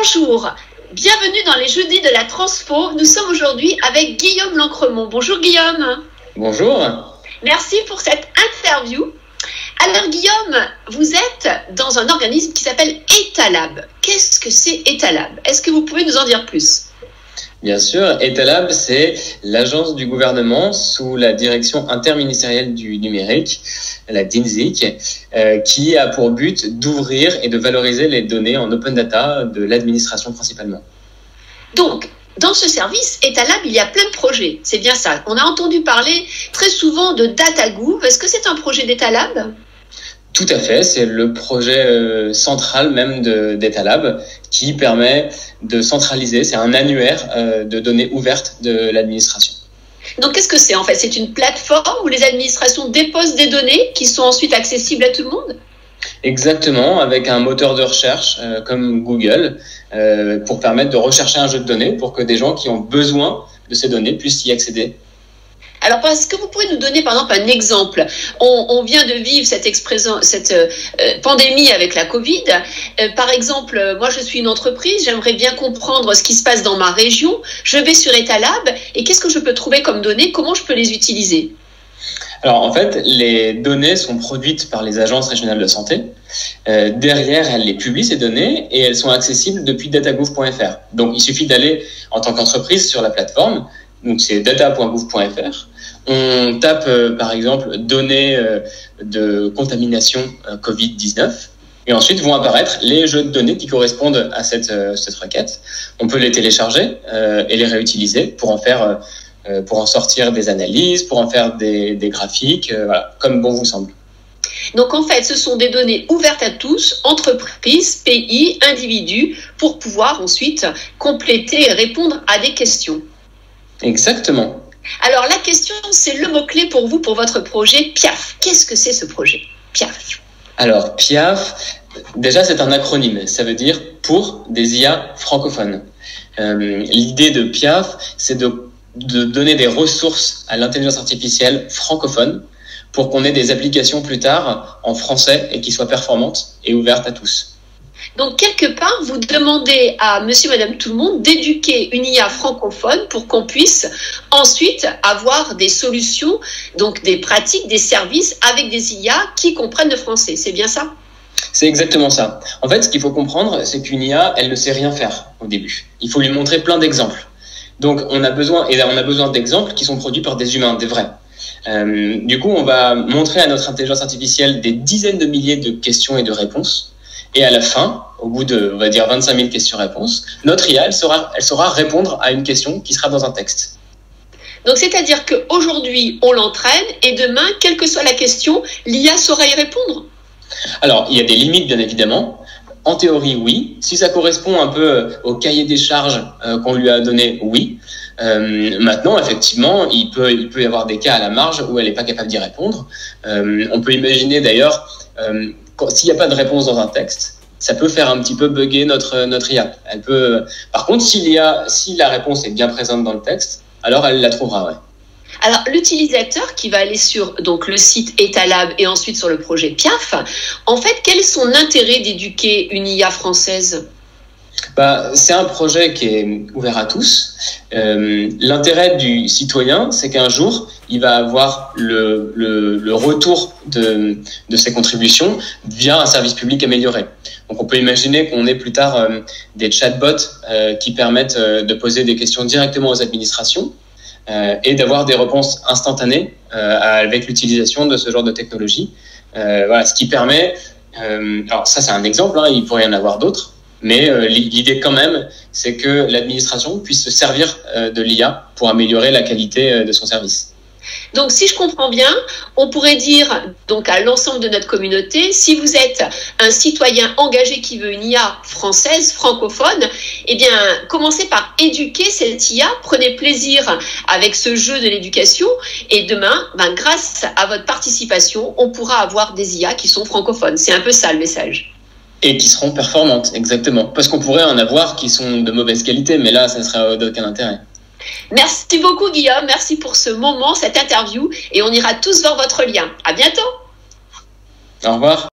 Bonjour, bienvenue dans les jeudis de la Transpo. Nous sommes aujourd'hui avec Guillaume Lancremont. Bonjour Guillaume. Bonjour. Merci pour cette interview. Alors Guillaume, vous êtes dans un organisme qui s'appelle Etalab. Qu'est-ce que c'est Etalab? Est-ce que vous pouvez nous en dire plus? Bien sûr, Etalab, c'est l'agence du gouvernement sous la direction interministérielle du numérique, la DINSIC, euh, qui a pour but d'ouvrir et de valoriser les données en open data de l'administration principalement. Donc, dans ce service, Etalab, il y a plein de projets. C'est bien ça. On a entendu parler très souvent de DataGouv. Est-ce que c'est un projet d'Etalab? Tout à fait, c'est le projet euh, central même d'Etalab qui permet de centraliser, c'est un annuaire euh, de données ouvertes de l'administration. Donc qu'est-ce que c'est en fait? C'est une plateforme où les administrations déposent des données qui sont ensuite accessibles à tout le monde? Exactement, avec un moteur de recherche euh, comme Google pour permettre de rechercher un jeu de données pour que des gens qui ont besoin de ces données puissent y accéder alors, est-ce que vous pouvez nous donner, par exemple, un exemple on, vient de vivre cette, euh, pandémie avec la Covid. Euh, par exemple, moi, je suis une entreprise, j'aimerais bien comprendre ce qui se passe dans ma région. Je vais sur Etalab et qu'est-ce que je peux trouver comme données? Comment je peux les utiliser? Alors en fait, les données sont produites par les agences régionales de santé. Euh, derrière, elles les publient ces données et elles sont accessibles depuis datagouv.fr. Donc il suffit d'aller en tant qu'entreprise sur la plateforme, donc c'est data.gouv.fr. On tape euh, par exemple données euh, de contamination euh, Covid-19 et ensuite vont apparaître les jeux de données qui correspondent à cette, cette requête. On peut les télécharger et les réutiliser pour en faire, pour en sortir des analyses, pour en faire des, des graphiques, voilà, comme bon vous semble. Donc en fait, ce sont des données ouvertes à tous, entreprises, pays, individus, pour pouvoir ensuite compléter et répondre à des questions. Exactement. Alors la question, c'est le mot-clé pour vous, pour votre projet PIAF. Qu'est-ce que c'est ce projet PIAF Alors PIAF, déjà c'est un acronyme, ça veut dire pour des IA francophones. Euh, l'idée de PIAF, c'est de, de donner des ressources à l'intelligence artificielle francophone pour qu'on ait des applications plus tard en français et qui soient performantes et ouvertes à tous. Donc, quelque part, vous demandez à monsieur, madame, tout le monde d'éduquer une IA francophone pour qu'on puisse ensuite avoir des solutions, donc des pratiques, des services avec des IA qui comprennent le français. C'est bien ça? C'est exactement ça. En fait, ce qu'il faut comprendre, c'est qu'une IA, elle ne sait rien faire au début. Il faut lui montrer plein d'exemples. Donc, on a besoin, et on a besoin d'exemples qui sont produits par des humains, des vrais. Euh, du coup, on va montrer à notre intelligence artificielle des dizaines de milliers de questions et de réponses et à la fin, au bout de, on va dire, 25 000 questions-réponses, notre IA, elle saura, elle saura répondre à une question qui sera dans un texte. Donc, c'est-à-dire qu'aujourd'hui, on l'entraîne et demain, quelle que soit la question, l'IA saura y répondre Alors, il y a des limites, bien évidemment. En théorie, oui. Si ça correspond un peu au cahier des charges euh, qu'on lui a donné, oui. Euh, maintenant, effectivement, il peut, il peut y avoir des cas à la marge où elle n'est pas capable d'y répondre. Euh, on peut imaginer d'ailleurs s'il n'y a pas de réponse dans un texte, ça peut faire un petit peu bugger notre, notre IA. Elle peut, par contre, s'il y a, si la réponse est bien présente dans le texte, alors elle la trouvera, ouais. Alors, l'utilisateur qui va aller sur donc, le site Etalab et ensuite sur le projet PIAF, en fait, quel est son intérêt d'éduquer une IA française? Bah, C'est un projet qui est ouvert à tous. Euh, L'intérêt du citoyen, c'est qu'un jour, il va avoir le, retour de, ses contributions via un service public amélioré. Donc on peut imaginer qu'on ait plus tard euh, des chatbots euh, qui permettent de poser des questions directement aux administrations et d'avoir des réponses instantanées avec l'utilisation de ce genre de technologie. voilà, ce qui permet, alors ça c'est un exemple, hein, il pourrait y en avoir d'autres, mais euh, l'idée quand même, c'est que l'administration puisse se servir euh, de l'IA pour améliorer la qualité euh, de son service. Donc, si je comprends bien, on pourrait dire donc à l'ensemble de notre communauté, si vous êtes un citoyen engagé qui veut une IA française, francophone, eh bien, commencez par éduquer cette IA, prenez plaisir avec ce jeu de l'éducation, et demain, ben, grâce à votre participation, on pourra avoir des IA qui sont francophones. C'est un peu ça le message. Et qui seront performantes, exactement. Parce qu'on pourrait en avoir qui sont de mauvaise qualité, mais là, ça ne sera d'aucun intérêt. Merci beaucoup, Guillaume. Merci pour ce moment, cette interview. Et on ira tous voir votre lien. À bientôt. Au revoir.